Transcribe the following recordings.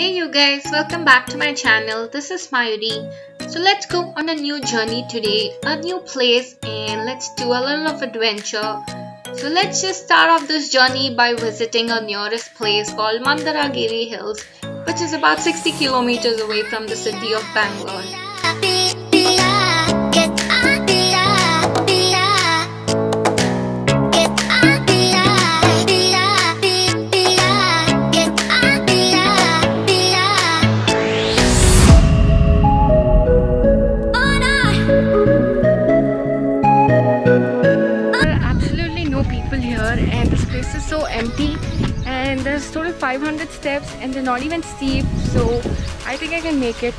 Hey you guys, welcome back to my channel. This is Mayuri. So let's go on a new journey today, a new place and let's do a little of adventure. So let's just start off this journey by visiting our nearest place called Mandaragiri Hills, which is about 60 kilometers away from the city of Bangalore. There's total 500 steps and they're not even steep so I think I can make it.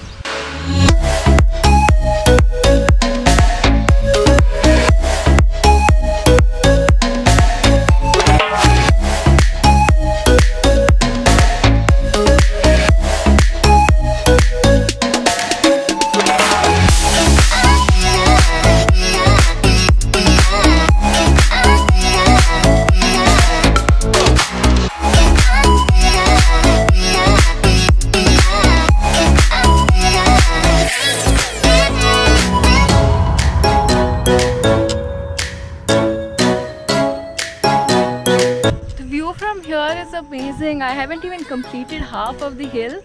Completed half of the hill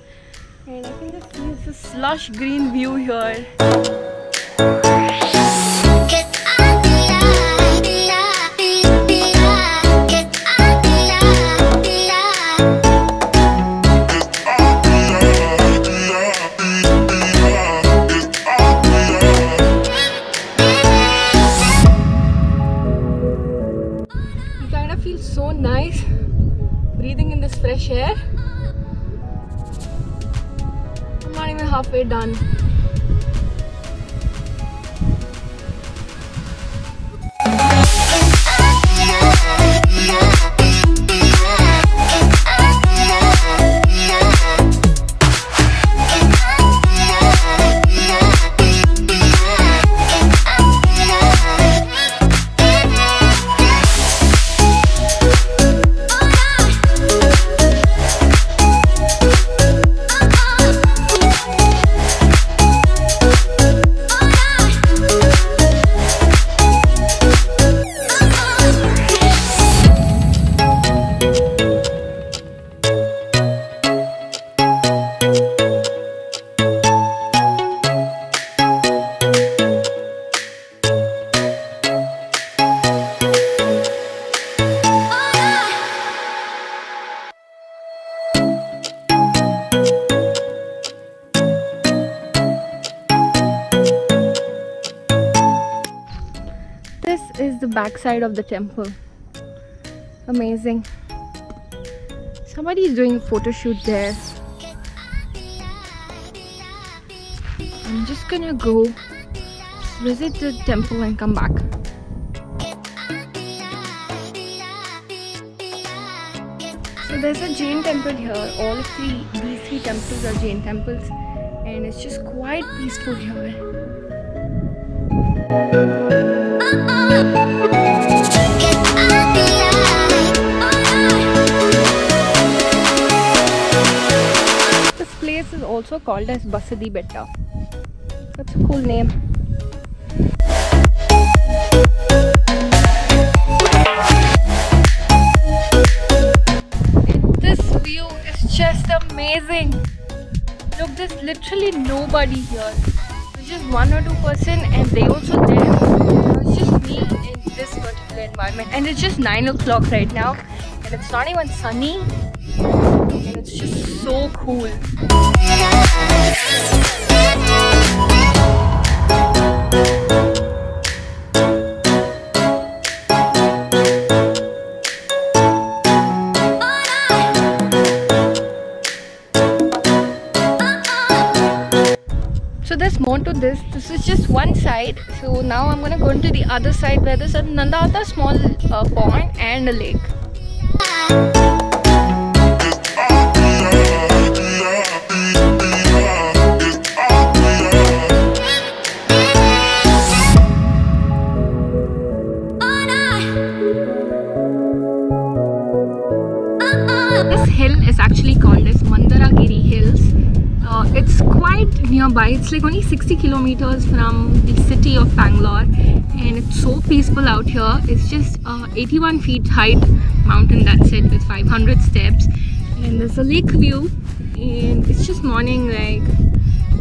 and I can just see it's a lush green view here. Halfway done. Is the backside of the temple. Amazing. Somebody is doing a photo shoot there. I'm just gonna go visit the temple and come back. So there's a Jain temple here. All three these three temples are Jain temples and it's just quite peaceful here. Called as Basadi Betta. That's a cool name. This view is just amazing. Look, there's literally nobody here. There's just one or two person and they also there. It's just me in this particular environment. And it's just 9 o'clock right now. And it's not even sunny. And it's just so cool. So there's more to this. This is just one side. So now I'm gonna go into the other side where there's another small uh, pond and a lake. Nearby. It's like only 60 kilometers from the city of Bangalore and it's so peaceful out here. It's just uh, 81 feet height mountain that's it with 500 steps. And there's a lake view and it's just morning like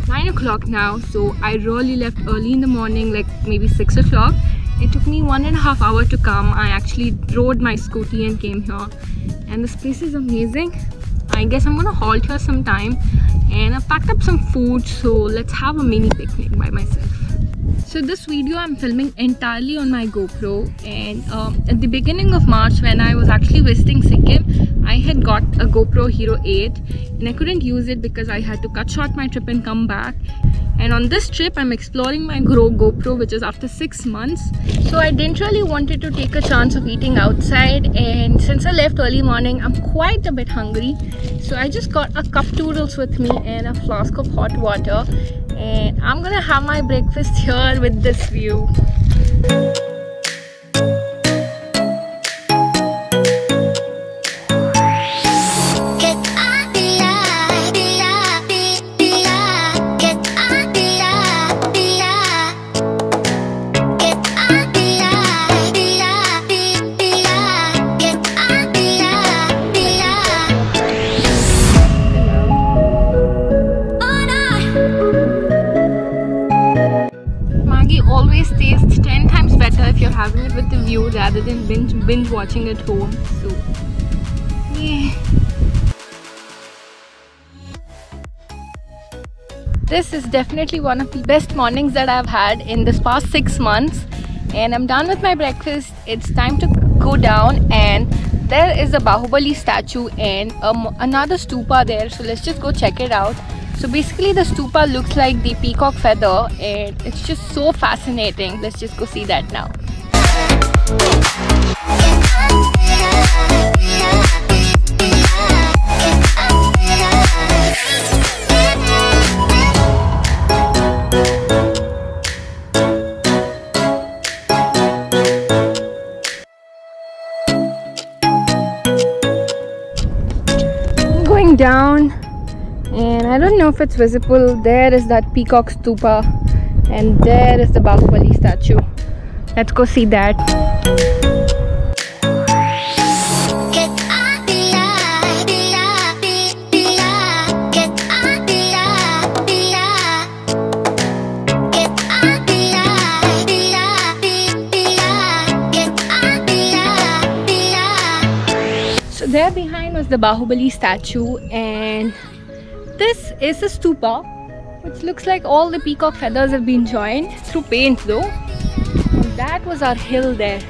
9 o'clock now so I really left early in the morning like maybe 6 o'clock. It took me one and a half hour to come. I actually rode my scooty and came here. And this place is amazing. I guess I'm gonna halt here sometime and I packed up some food so let's have a mini picnic by myself. So this video I'm filming entirely on my GoPro and um, at the beginning of March when I was actually visiting Sikkim I had got a GoPro Hero 8 and I couldn't use it because I had to cut short my trip and come back. And on this trip i'm exploring my grow gopro which is after six months. So i didn't really wanted to take a chance of eating outside and since i left early morning i'm quite a bit hungry. So i just got a cup noodles with me and a flask of hot water and i'm gonna have my breakfast here with this view rather than binge, binge watching at home. So, yeah. This is definitely one of the best mornings that I've had in this past six months. And I'm done with my breakfast. It's time to go down and there is a Bahubali statue and um, another stupa there. So let's just go check it out. So basically the stupa looks like the peacock feather and it's just so fascinating. Let's just go see that now. Going down and I don't know if it's visible. There is that peacock stupa and there is the Bahubali statue let's go see that. So there behind was the Bahubali statue and this is a stupa which looks like all the peacock feathers have been joined through paint though. That was our hill there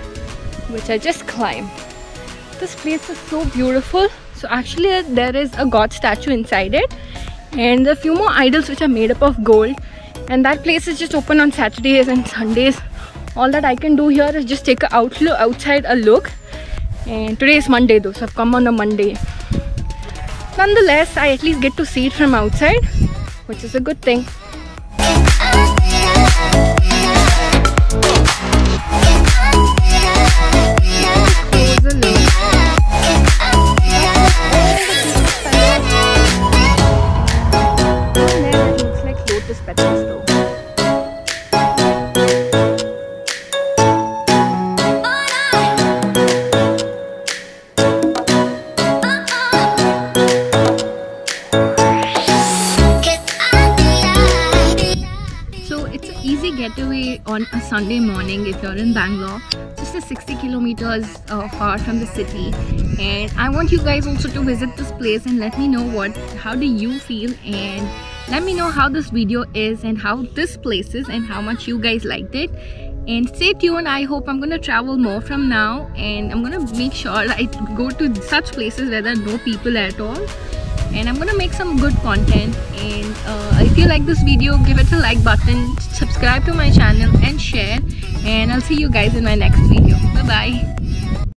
which I just climbed. This place is so beautiful. So actually there is a god statue inside it and a few more idols which are made up of gold and that place is just open on Saturdays and Sundays. All that I can do here is just take a outlook outside a look and today is Monday though so I've come on a Monday Nonetheless, I at least get to see it from outside, which is a good thing. Getaway on a Sunday morning if you're in Bangalore just a 60 kilometers uh, far from the city. And I want you guys also to visit this place and let me know what how do you feel? And let me know how this video is and how this place is and how much you guys liked it. And stay tuned. I hope i'm gonna travel more from now and i'm gonna make sure i go to such places where there are no people at all and I'm gonna make some good content. And uh, if you like this video give it a like button subscribe to my channel and share. And I'll see you guys in my next video. Bye bye